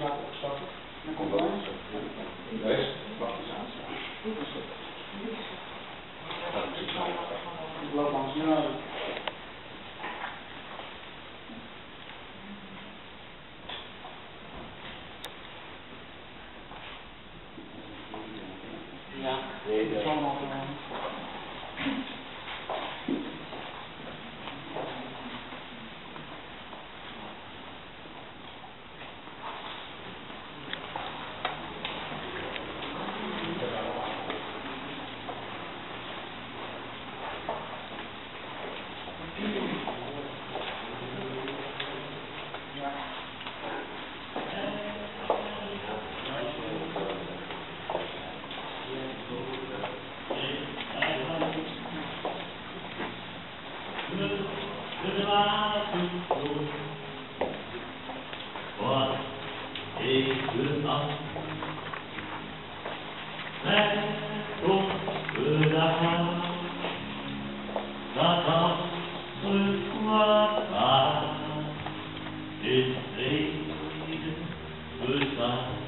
laten opstarten. Dan dat. De rest wacht eens aan. Loop langs nu naar Ja, nee, dat is allemaal Wat ik de nacht met ons gedaan. Dat alles wat aan in vrede bestaan. Maar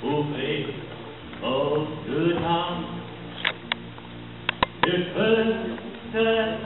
Hoe ik ook gedaan, de kunsten bestaan,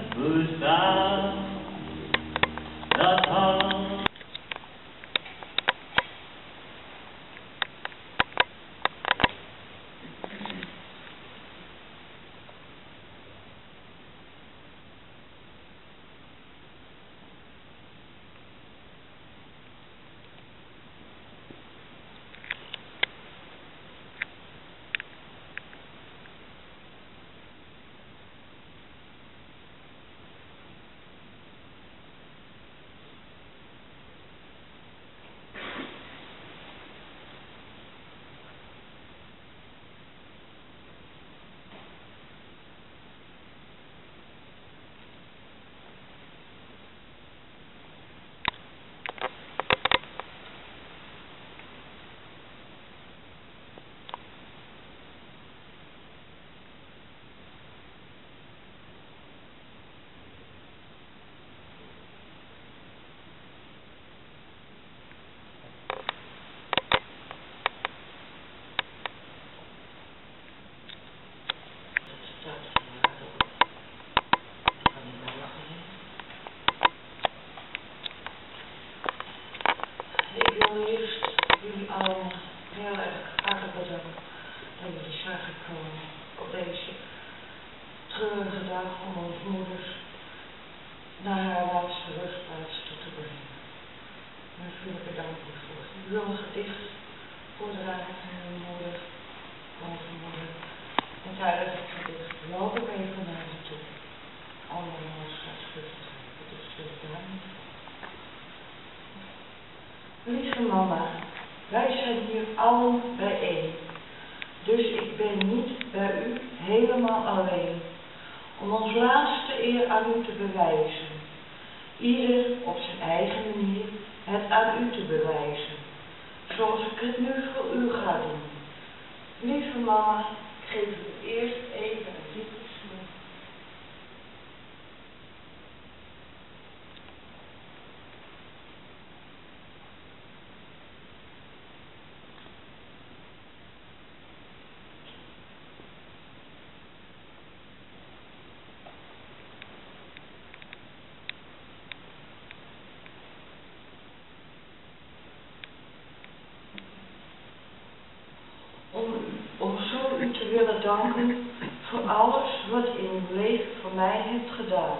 danken voor alles wat u in uw leven voor mij hebt gedaan.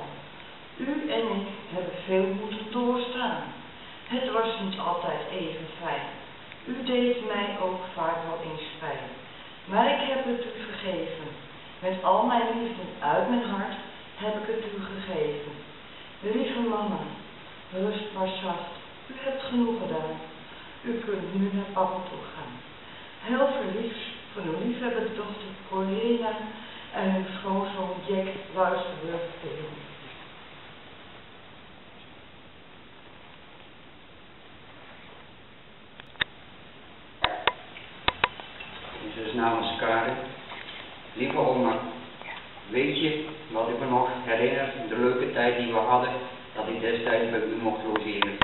U en ik hebben veel moeten doorstaan. Het was niet altijd even fijn. U deed mij ook vaak wel eens pijn. Maar ik heb het u vergeven. Met al mijn liefde uit mijn hart heb ik het u gegeven. Lieve mama, rust maar zacht. U hebt genoeg gedaan. U kunt nu naar papa toe gaan. Heel verliefd van uw liefhebbende dochter Corina en uw schoonzoon Jack Luisterburg tegen. Dus namens Karen, lieve oma, weet je wat ik me nog herinner, de leuke tijd die we hadden, dat ik destijds bij u mocht logeren.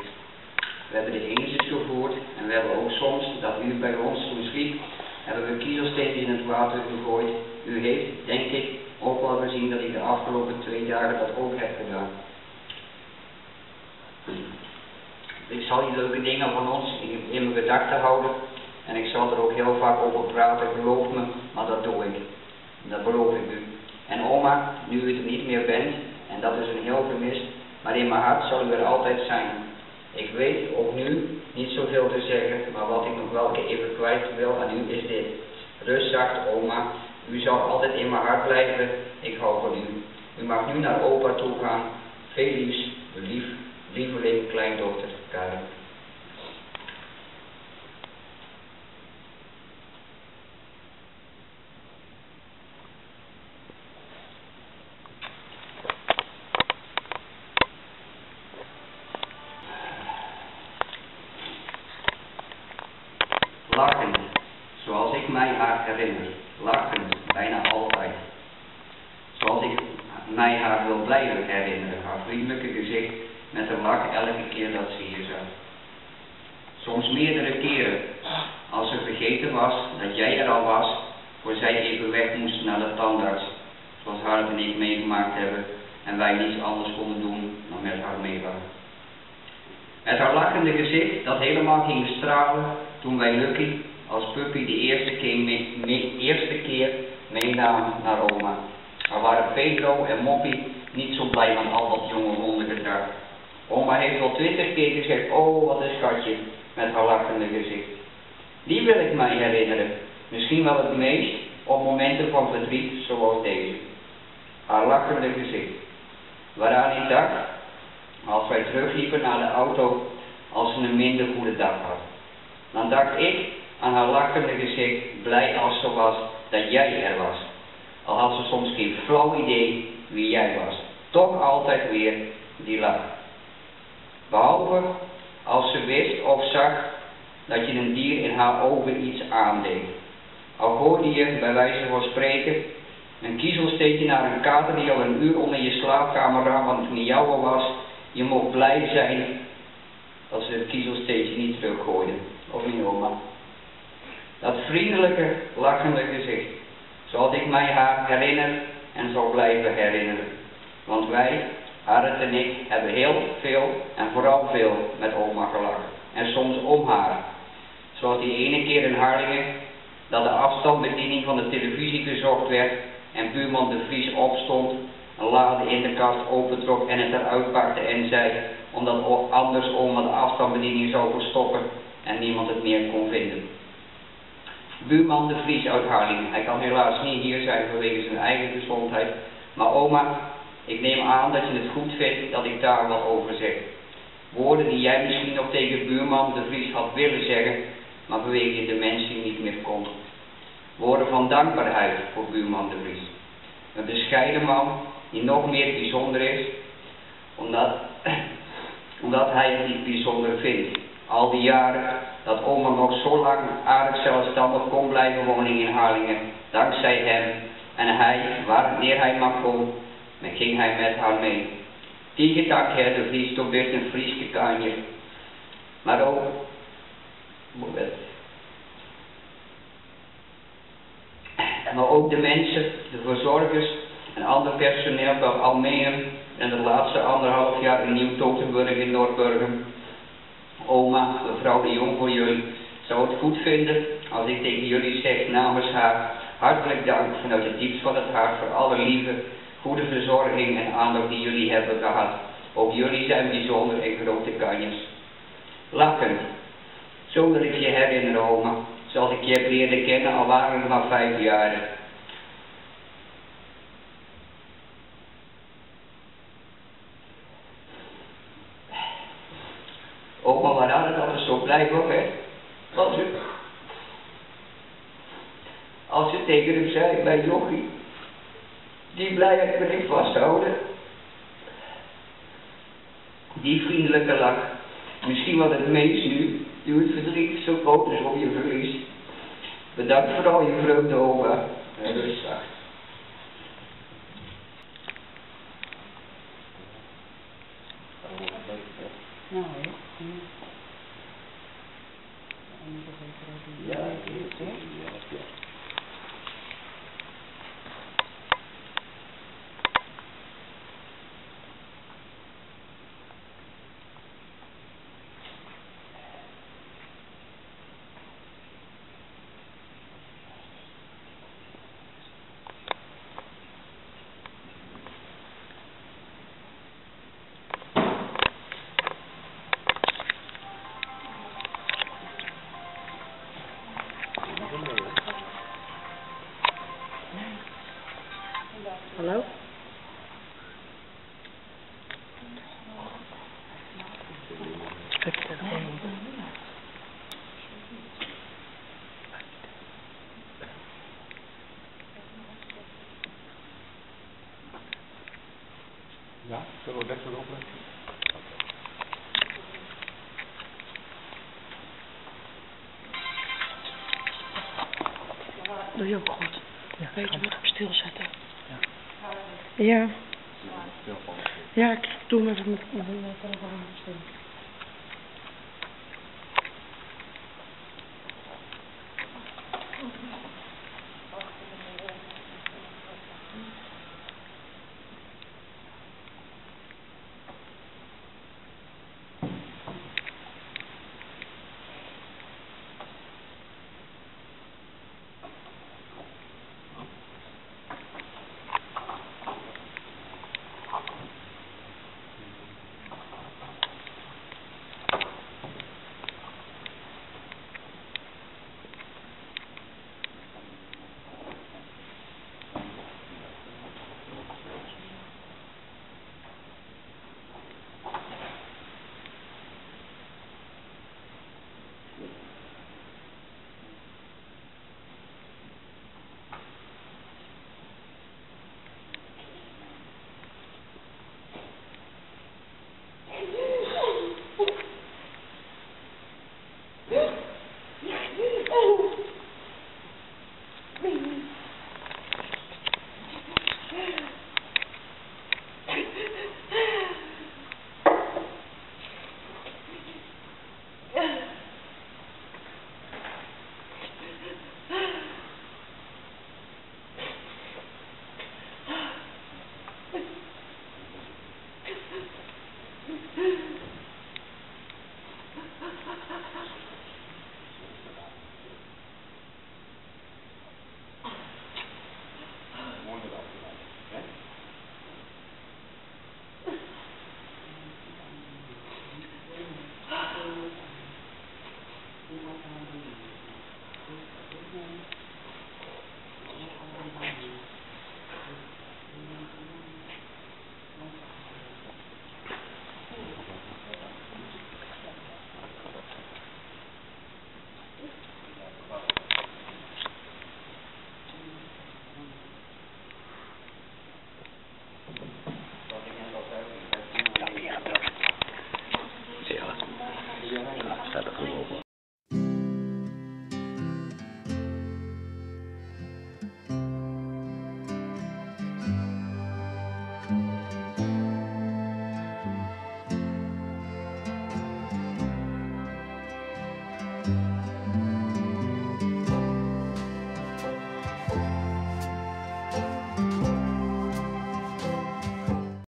We hebben de Eenzes gevoerd en we hebben ook soms, dat u bij ons toen sliep, hebben we kiezelstenen in het water gegooid. U heeft, denk ik, ook wel gezien dat ik de afgelopen twee dagen dat ook heb gedaan. Ik zal die leuke dingen van ons in, mijn gedachten houden en ik zal er ook heel vaak over praten, geloof me, maar dat doe ik. Dat beloof ik u. En oma, nu u er niet meer bent, en dat is een heel gemist, maar in mijn hart zal u er altijd zijn. Ik weet ook nu niet zoveel te zeggen, maar wat ik nog wel even kwijt wil aan u is dit. Rust zacht, oma. U zal altijd in mijn hart blijven. Ik hou van u. U mag nu naar opa toe gaan. Veel lief, lieveling, kleindochter, Karen. Lachend, zoals ik mij haar herinner. Lachend, bijna altijd. Zoals ik mij haar wil blijven herinneren. Haar vriendelijke gezicht met een lach elke keer dat ze hier zat. Soms meerdere keren, als ze vergeten was dat jij er al was, voor zij even weg moest naar de tandarts, zoals Harp en ik meegemaakt hebben, en wij niets anders konden doen dan met haar meegaan. Met haar lachende gezicht dat helemaal ging stralen toen wij Lucky als puppy de eerste keer, mee, eerste keer meenamen naar oma. Er waren Pedro en Moppie niet zo blij van al dat jonge hondengedrag. Oma heeft al twintig keer gezegd, oh wat een schatje, met haar lachende gezicht. Die wil ik mij herinneren, misschien wel het meest op momenten van verdriet zoals deze. Haar lachende gezicht. Waaraan ik dacht, als wij terugliepen naar de auto, als ze een minder goede dag had. Dan dacht ik aan haar lachende gezicht, blij als ze was dat jij er was. Al had ze soms geen flauw idee wie jij was. Toch altijd weer die lach. Behalve als ze wist of zag dat je een dier in haar ogen iets aandeed. Al hoorde je, bij wijze van spreken, een kiezelsteekje naar een kater die al een uur onder je slaapkamer aan, want niet jouwe was. Je mocht blij zijn dat ze het kiezelsteekje niet teruggooiden. Of niet, oma? Dat vriendelijke, lachende gezicht. Zoals ik mij haar herinner en zal blijven herinneren. Want wij, Harriet en ik, hebben heel veel en vooral veel met oma gelachen. En soms om haar. Zoals die ene keer in Harlingen, dat de afstandsbediening van de televisie gezocht werd en buurman de Vries opstond, een lade in de kast opentrok en het eruit pakte en zei, omdat anders oma de afstandsbediening zou verstoppen en niemand het meer kon vinden. Buurman de Vries uit Harlingen, hij kan helaas niet hier zijn vanwege zijn eigen gezondheid, maar oma, ik neem aan dat je het goed vindt dat ik daar wat over zeg. Woorden die jij misschien nog tegen buurman de Vries had willen zeggen, maar vanwege de mensen niet meer kon. Woorden van dankbaarheid voor buurman de Vries. Een bescheiden man die nog meer bijzonder is, omdat, omdat hij het niet bijzonder vindt. Al die jaren dat oma nog zo lang aardig zelfstandig kon blijven wonen in Harlingen, dankzij hem. En hij, wanneer hij mag kon, dan ging hij met haar mee. Tegen tak her de Vries toch weer een Frieske kanje. Maar ook, maar ook de mensen, de verzorgers en ander personeel bij Almere en de laatste anderhalf jaar in Nieuw-Totenburg in Noordburgen. Oma, mevrouw de Jong voor jullie, zou het goed vinden als ik tegen jullie zeg namens haar hartelijk dank vanuit het diepst van het hart voor alle lieve, goede verzorging en aandacht die jullie hebben gehad. Ook jullie zijn bijzonder en grote kanjes. Lachend, zo wil ik je herinneren, oma, zoals ik je heb leren kennen, al waren het maar vijf jaar. Oma, waar had het altijd zo blij op, hè? Als je, als je tegen hem zei, bij Jochie, die blijheid wil ik vasthouden. Die vriendelijke lach, misschien wel het meest nu, nu het verdriet zo groot is op je verlies. Bedankt voor al je vreugde, oma. En rust Ja, zullen we dat zo opleggen? Doe je ook goed. Ja, Weet je, moet op stil zetten. Ja. Ja. Ja, ik doe hem even met met mijn telefoon op stil.